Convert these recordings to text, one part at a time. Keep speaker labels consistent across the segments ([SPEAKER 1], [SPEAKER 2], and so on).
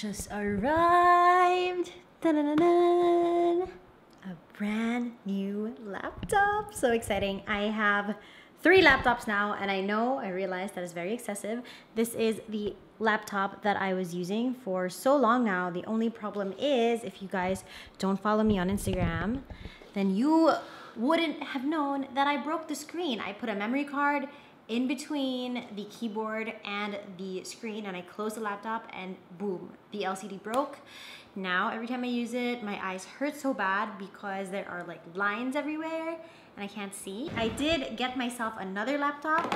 [SPEAKER 1] just arrived. A brand new laptop. So exciting. I have three laptops now, and I know I realized that is very excessive. This is the laptop that I was using for so long now. The only problem is if you guys don't follow me on Instagram, then you wouldn't have known that I broke the screen. I put a memory card in between the keyboard and the screen and I closed the laptop and boom, the LCD broke. Now every time I use it, my eyes hurt so bad because there are like lines everywhere and I can't see. I did get myself another laptop.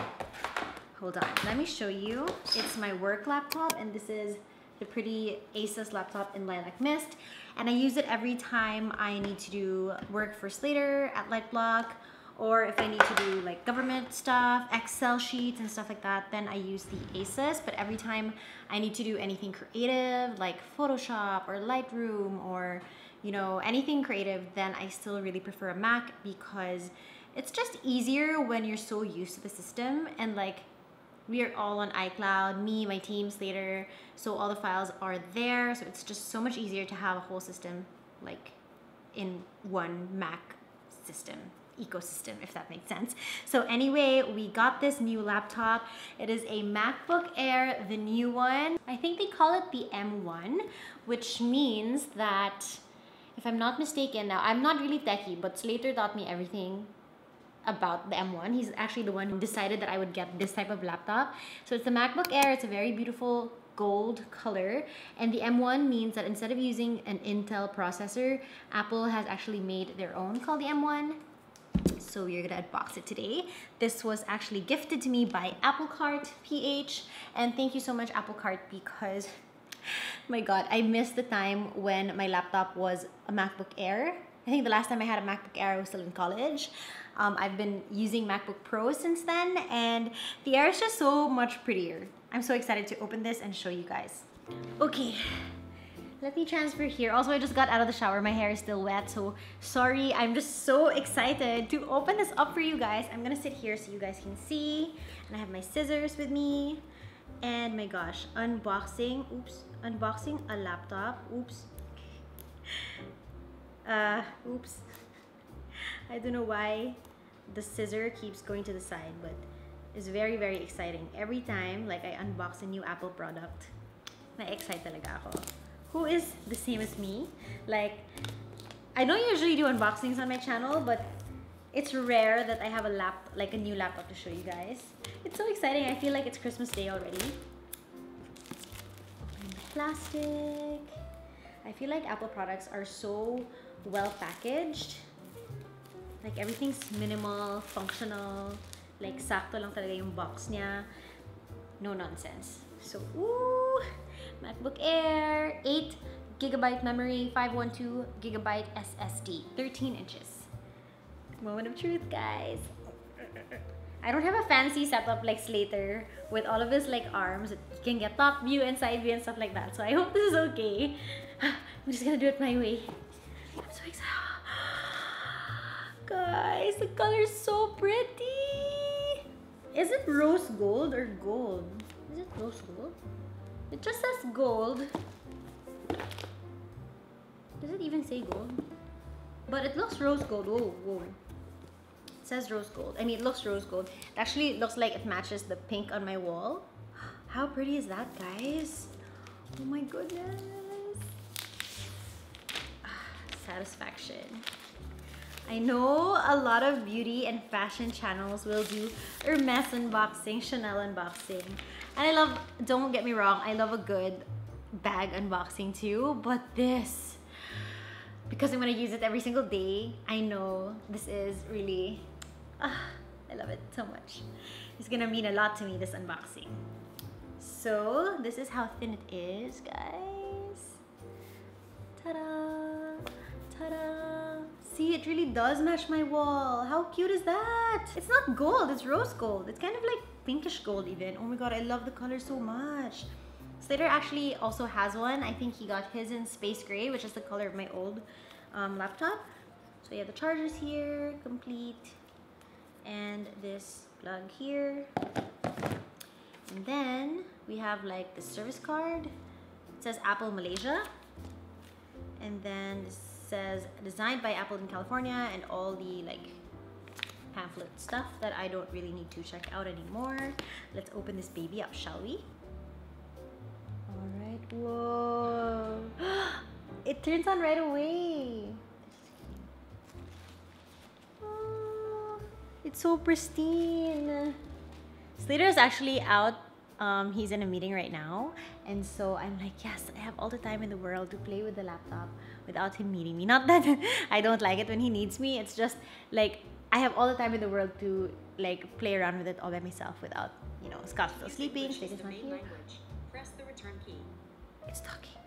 [SPEAKER 1] Hold on, let me show you. It's my work laptop and this is the pretty Asus laptop in Lilac Mist. And I use it every time I need to do work for Slater at Liteblock or if I need to do like government stuff, Excel sheets and stuff like that, then I use the Asus. But every time I need to do anything creative like Photoshop or Lightroom or you know anything creative, then I still really prefer a Mac because it's just easier when you're so used to the system and like we are all on iCloud, me, my team, Slater, so all the files are there. So it's just so much easier to have a whole system like in one Mac system ecosystem if that makes sense so anyway we got this new laptop it is a macbook air the new one i think they call it the m1 which means that if i'm not mistaken now i'm not really techie but slater taught me everything about the M1. He's actually the one who decided that I would get this type of laptop. So it's the MacBook Air. It's a very beautiful gold color. And the M1 means that instead of using an Intel processor, Apple has actually made their own called the M1 so we're gonna unbox it today. This was actually gifted to me by Apple Cart PH and thank you so much Apple Cart because my god I missed the time when my laptop was a MacBook Air. I think the last time I had a MacBook Air I was still in college. Um, I've been using MacBook Pro since then and the Air is just so much prettier. I'm so excited to open this and show you guys. Okay, let me transfer here. Also, I just got out of the shower. My hair is still wet, so sorry. I'm just so excited to open this up for you guys. I'm gonna sit here so you guys can see. And I have my scissors with me. And my gosh, unboxing, oops, unboxing a laptop, oops. Uh, oops. I don't know why the scissor keeps going to the side, but it's very, very exciting. Every time, like I unbox a new Apple product, na-excite talaga ako who is the same as me. Like, I don't usually do unboxings on my channel, but it's rare that I have a lap, like a new laptop to show you guys. It's so exciting. I feel like it's Christmas Day already. Plastic. I feel like Apple products are so well packaged. Like everything's minimal, functional. Like sakto lang talaga yung box niya. No nonsense. So, ooh. MacBook Air, 8 gigabyte memory, 512 gigabyte SSD, 13 inches. Moment of truth, guys. I don't have a fancy setup like Slater with all of his like arms. You can get top view and side view and stuff like that. So I hope this is okay. I'm just gonna do it my way. I'm so excited. Guys, the color is so pretty. Is it rose gold or gold? Is it rose gold? It just says gold. Does it even say gold? But it looks rose gold. Whoa, whoa. It says rose gold. I mean, it looks rose gold. It actually looks like it matches the pink on my wall. How pretty is that, guys? Oh my goodness. Satisfaction. I know a lot of beauty and fashion channels will do Hermes unboxing, Chanel unboxing. And I love, don't get me wrong, I love a good bag unboxing too, but this, because I'm gonna use it every single day, I know this is really, uh, I love it so much. It's gonna mean a lot to me, this unboxing. So, this is how thin it is, guys. Ta-da! Ta-da! See, it really does match my wall. How cute is that? It's not gold, it's rose gold. It's kind of like pinkish gold even. Oh my god, I love the color so much. Slater actually also has one. I think he got his in space gray, which is the color of my old um, laptop. So have the chargers here, complete. And this plug here. And then we have like the service card. It says Apple Malaysia. And then this says designed by Apple in California and all the like pamphlet stuff that I don't really need to check out anymore. Let's open this baby up, shall we? All right, whoa. it turns on right away. Oh, it's so pristine. Slater is actually out. Um, he's in a meeting right now. And so I'm like, yes, I have all the time in the world to play with the laptop without him needing me. Not that I don't like it when he needs me. It's just like I have all the time in the world to like play around with it all by myself without, you know, Scott still sleeping, Slater's not here.
[SPEAKER 2] Press the return key.
[SPEAKER 1] It's talking.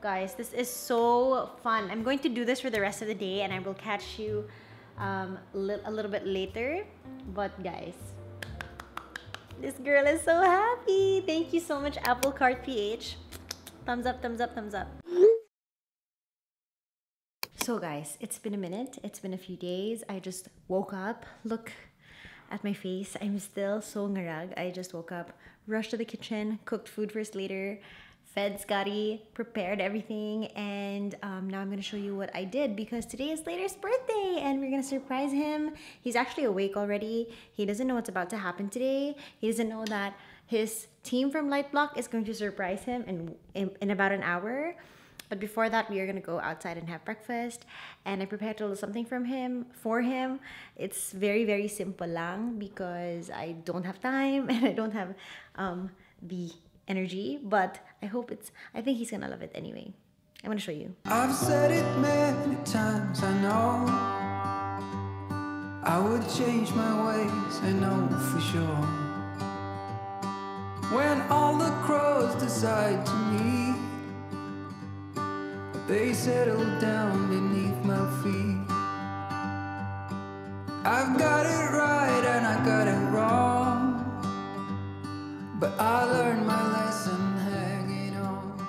[SPEAKER 1] Guys, this is so fun. I'm going to do this for the rest of the day and I will catch you um, a little bit later. But guys, this girl is so happy. Thank you so much, Apple Cart PH. Thumbs up, thumbs up, thumbs up. So guys, it's been a minute. It's been a few days. I just woke up. Look at my face. I'm still so ngarag. I just woke up, rushed to the kitchen, cooked food for Slater, fed Scotty, prepared everything, and um, now I'm gonna show you what I did because today is Slater's birthday and we're gonna surprise him. He's actually awake already. He doesn't know what's about to happen today. He doesn't know that his team from Liteblock is going to surprise him in, in, in about an hour. But before that, we are gonna go outside and have breakfast. And I prepared a little something from him for him. It's very very simple lang because I don't have time and I don't have um, the energy. But I hope it's. I think he's gonna love it anyway. I'm gonna show you.
[SPEAKER 3] I've said it many times, I know. I would change my ways, I know for sure. When all the crows decide to meet, they settle down beneath my feet. I've got it right and I got it wrong, but I learned my lesson hanging on.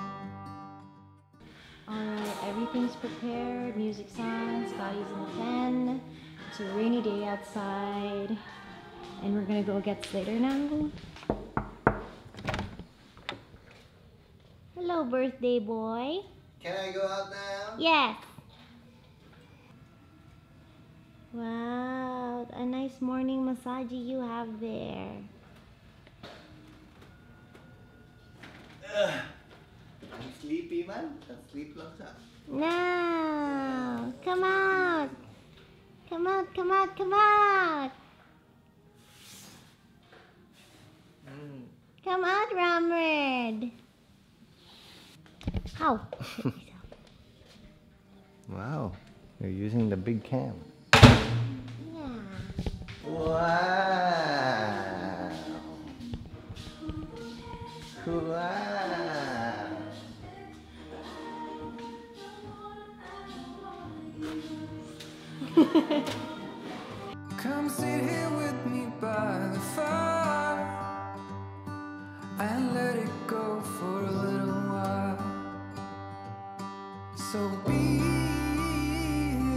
[SPEAKER 1] Alright, everything's prepared. Music's on. Scotty's in the pen. It's a rainy day outside. And we're gonna go get Slater now. Hello, birthday boy.
[SPEAKER 4] Can I go out now?
[SPEAKER 1] Yes. Wow, a nice morning massage you have there.
[SPEAKER 4] I'm sleepy man. Sleep lang siya.
[SPEAKER 1] No, come out. Come out, come out, come out. Come out, Ramred. Ow.
[SPEAKER 4] Wow. You're using the big cam.
[SPEAKER 1] yeah.
[SPEAKER 4] Wow. Wow.
[SPEAKER 3] Come sit here with me by the fire and let it go for a little while. So be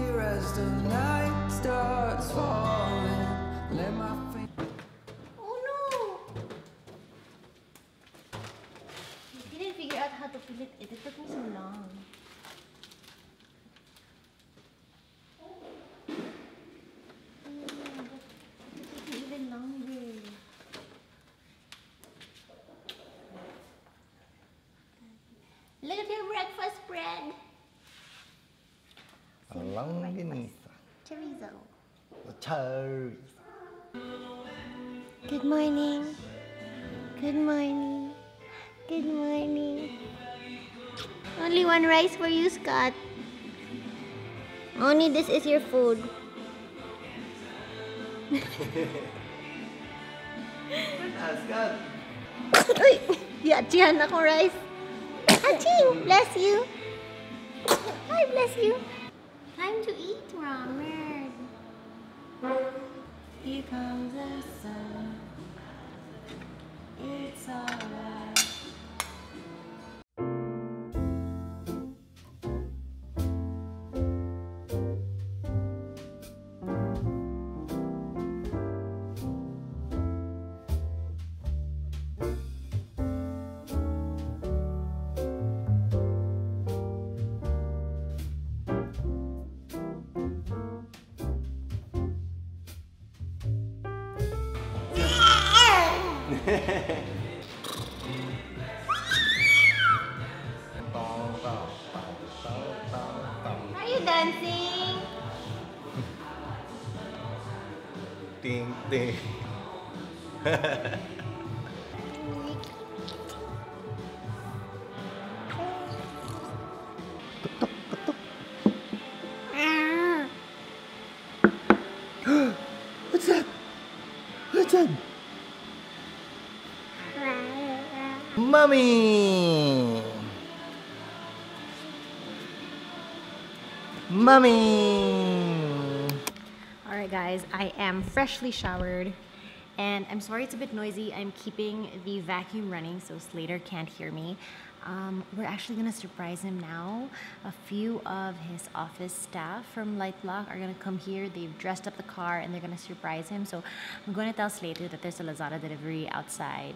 [SPEAKER 3] here as the night starts falling. Let my face.
[SPEAKER 1] Oh no! I didn't figure out how to fill it. It took me so long. Yeah, but it took me even longer. Look at your breakfast bread.
[SPEAKER 4] Along beneath
[SPEAKER 1] Chorizo.
[SPEAKER 4] Toes.
[SPEAKER 1] Good morning. Good morning. Good morning. Only one rice for you, Scott. Only this is your food.
[SPEAKER 4] Ascot.
[SPEAKER 1] Uy! Yachihan ako rice. Aching! Bless you. Hi, bless you. Time to eat, Robert. Here comes the sun. It's alright. Are you dancing?
[SPEAKER 4] ding ting. Mommy! Mommy!
[SPEAKER 1] Alright guys, I am freshly showered and I'm sorry it's a bit noisy. I'm keeping the vacuum running so Slater can't hear me. Um, we're actually gonna surprise him now. A few of his office staff from Liteblock are gonna come here. They've dressed up the car and they're gonna surprise him. So I'm gonna tell Slater that there's a Lazada delivery outside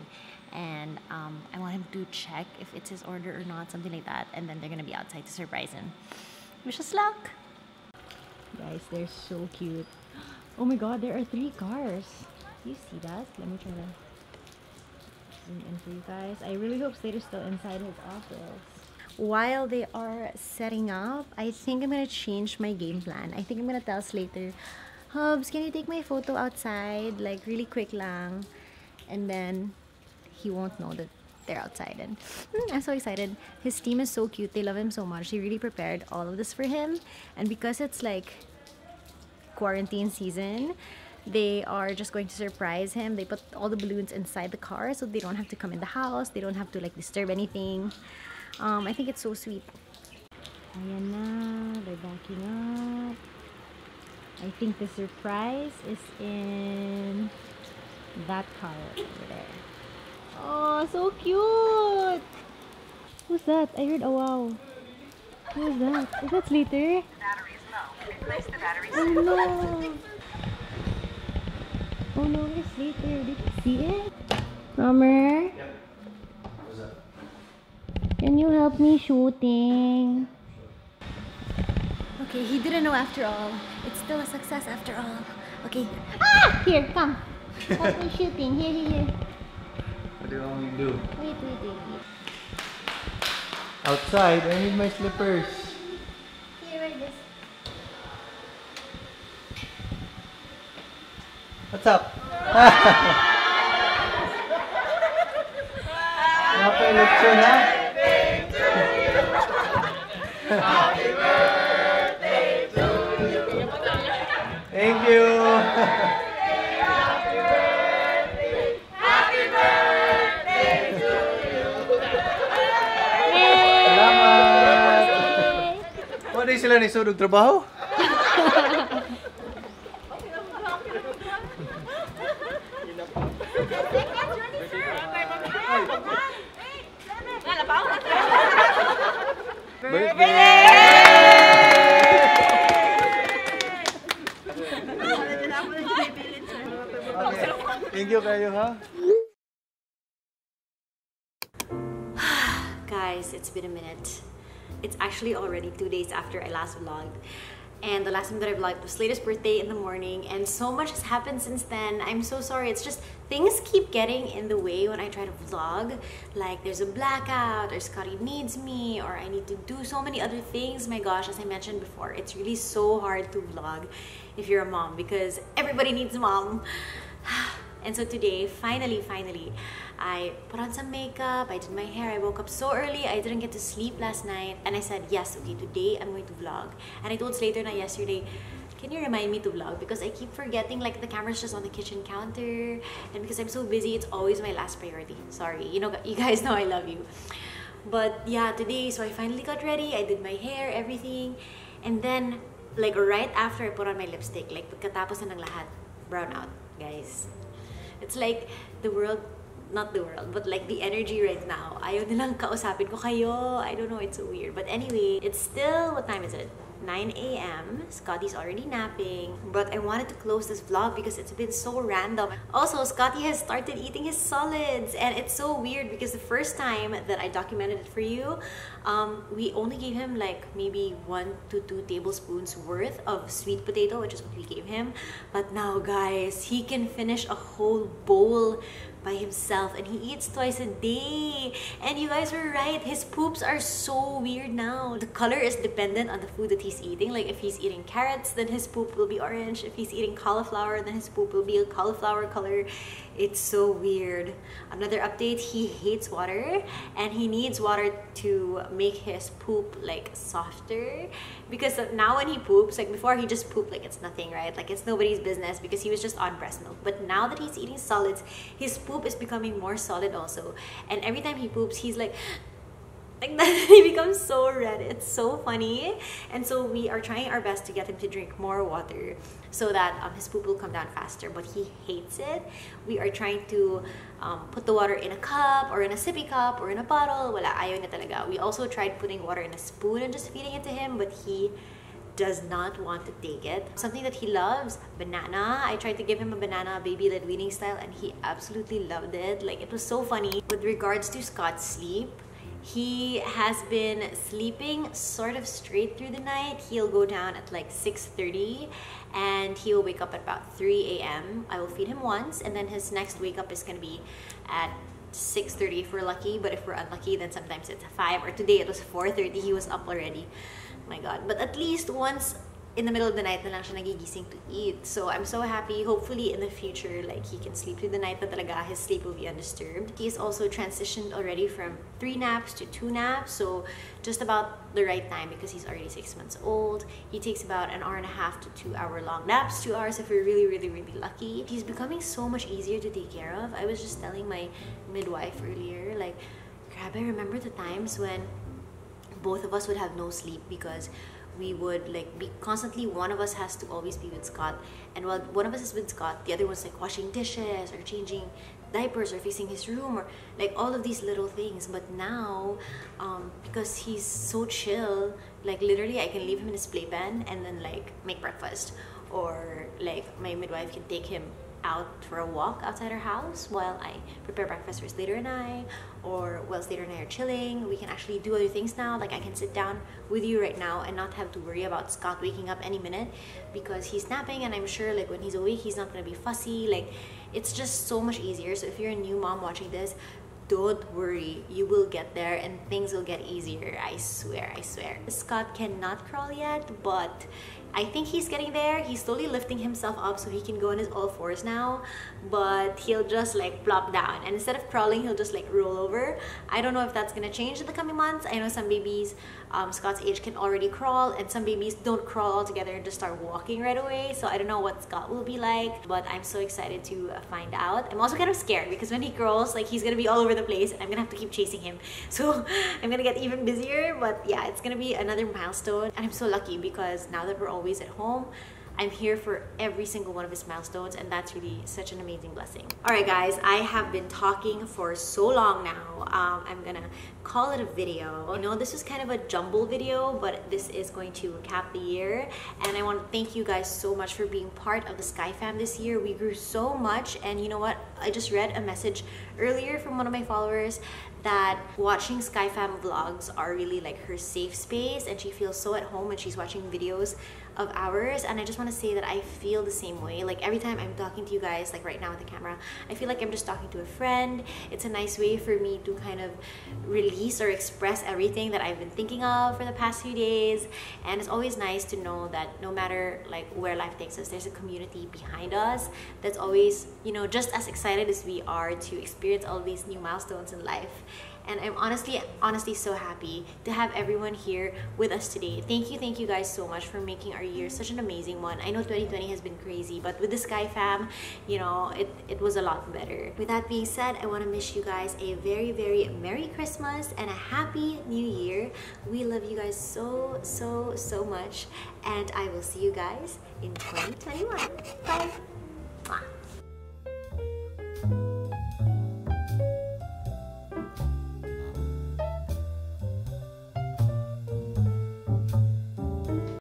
[SPEAKER 1] and um, I want him to check if it's his order or not, something like that. And then they're gonna be outside to surprise him. Wish us luck! Guys, they're so cute. Oh my god, there are three cars. Do you see that? Let me try to zoom in for you guys. I really hope Slater's still inside his office. While they are setting up, I think I'm gonna change my game plan. I think I'm gonna tell Slater, Hubs, can you take my photo outside? Like really quick lang. And then he won't know that they're outside and mm, I'm so excited. His team is so cute. They love him so much. They really prepared all of this for him. And because it's like quarantine season, they are just going to surprise him. They put all the balloons inside the car so they don't have to come in the house. They don't have to like disturb anything. Um, I think it's so sweet. They're backing up. I think the surprise is in that car over there. Oh, so cute! Who's that? I heard a wow. Who's that? Is that Slater?
[SPEAKER 2] Batteries low. Replace the batteries.
[SPEAKER 1] Oh no! Oh no, it's Slater. Did you see it? Romer?
[SPEAKER 4] What's up?
[SPEAKER 1] Can you help me shooting? Okay, he didn't know after all. It's still a success after all. Okay. Ah! Here, come. Help me shooting. Here, here, here.
[SPEAKER 4] What do you do?
[SPEAKER 1] Wait, wait, wait, wait.
[SPEAKER 4] Outside, I need my slippers.
[SPEAKER 1] Here, this.
[SPEAKER 4] What's up? Sila ni Sudog trabaho? Thank you kayo ha.
[SPEAKER 1] Guys, it's been a minute. It's actually already two days after I last vlogged. And the last time that I vlogged was Slater's birthday in the morning, and so much has happened since then. I'm so sorry. It's just things keep getting in the way when I try to vlog. Like there's a blackout, or Scotty needs me, or I need to do so many other things. My gosh, as I mentioned before, it's really so hard to vlog if you're a mom because everybody needs mom. And so today, finally, finally, I put on some makeup, I did my hair, I woke up so early, I didn't get to sleep last night, and I said, yes, okay, today I'm going to vlog. And I told Slater na yesterday, can you remind me to vlog? Because I keep forgetting, like, the camera's just on the kitchen counter, and because I'm so busy, it's always my last priority. Sorry, you know, you guys know I love you. But yeah, today, so I finally got ready, I did my hair, everything, and then, like, right after I put on my lipstick, like, pagkatapos na ng lahat, brown out, guys. It's like the world, not the world, but like the energy right now. Ayaw nilang kausapin ko kayo. I don't know, it's so weird. But anyway, it's still, what time is it? 9 a.m. Scotty's already napping, but I wanted to close this vlog because it's been so random. Also, Scotty has started eating his solids and it's so weird because the first time that I documented it for you, um, we only gave him like maybe one to two tablespoons worth of sweet potato, which is what we gave him. But now guys, he can finish a whole bowl by himself and he eats twice a day. And you guys were right his poops are so weird now. The color is dependent on the food that he's eating. Like if he's eating carrots then his poop will be orange. If he's eating cauliflower then his poop will be a cauliflower color it's so weird. Another update he hates water and he needs water to make his poop like softer. Because now when he poops like before he just pooped like it's nothing right? Like it's nobody's business because he was just on breast milk. But now that he's eating solids his poop is becoming more solid also. And every time he poops he's like like that he becomes so red it's so funny and so we are trying our best to get him to drink more water so that um, his poop will come down faster but he hates it we are trying to um, put the water in a cup or in a sippy cup or in a bottle wala ayaw na talaga we also tried putting water in a spoon and just feeding it to him but he does not want to take it. Something that he loves, banana. I tried to give him a banana baby led weaning style and he absolutely loved it. Like it was so funny. With regards to Scott's sleep, he has been sleeping sort of straight through the night. He'll go down at like 6.30 and he'll wake up at about 3 a.m. I will feed him once and then his next wake up is going to be at 6.30 if we're lucky. But if we're unlucky, then sometimes it's 5 or today it was 4.30. He was up already. My God. But at least once in the middle of the night na lang siya nagigising to eat. So I'm so happy. Hopefully in the future, like he can sleep through the night na talaga. His sleep will be undisturbed. He's also transitioned already from three naps to two naps. So just about the right time because he's already six months old. He takes about an hour and a half to two hour long naps. Two hours if we're really, really, really lucky. He's becoming so much easier to take care of. I was just telling my midwife earlier, like, grab, I remember the times when both of us would have no sleep because we would like be constantly one of us has to always be with Scott. And while one of us is with Scott the other one's like washing dishes or changing diapers or fixing his room or like all of these little things. But now um, because he's so chill like literally I can leave him in his playpen and then like make breakfast or like my midwife can take him out for a walk outside our house while I prepare breakfast for Slater and I, or while Slater and I are chilling. We can actually do other things now. Like I can sit down with you right now and not have to worry about Scott waking up any minute because he's napping and I'm sure like when he's awake he's not gonna be fussy. Like it's just so much easier. So if you're a new mom watching this, don't worry, you will get there and things will get easier. I swear, I swear. Scott cannot crawl yet, but I think he's getting there. He's slowly lifting himself up so he can go on his all fours now, but he'll just like plop down. And instead of crawling, he'll just like roll over. I don't know if that's gonna change in the coming months. I know some babies um, Scott's age can already crawl and some babies don't crawl altogether and just start walking right away. So I don't know what Scott will be like, but I'm so excited to find out. I'm also kind of scared because when he crawls, like he's gonna be all over the place and I'm gonna have to keep chasing him. So I'm gonna get even busier, but yeah, it's gonna be another milestone. And I'm so lucky because now that we're always at home, I'm here for every single one of his milestones and that's really such an amazing blessing. Alright guys, I have been talking for so long now. Um, I'm gonna call it a video. I know this is kind of a jumble video, but this is going to cap the year and I want to thank you guys so much for being part of the Sky Fam this year. We grew so much and you know what? I just read a message earlier from one of my followers that watching Sky Fam vlogs are really like her safe space and she feels so at home when she's watching videos of ours and I just want to say that I feel the same way. Like every time I'm talking to you guys like right now with the camera I feel like I'm just talking to a friend. It's a nice way for me to kind of release or express everything that I've been thinking of for the past few days. And it's always nice to know that no matter like where life takes us there's a community behind us that's always you know just as excited as we are to experience all these new milestones in life and I'm honestly honestly so happy to have everyone here with us today. Thank you, thank you guys so much for making our year such an amazing one. I know 2020 has been crazy, but with the Sky Fam, you know, it, it was a lot better. With that being said, I want to wish you guys a very, very Merry Christmas and a Happy New Year. We love you guys so, so, so much, and I will see you guys in 2021. Bye!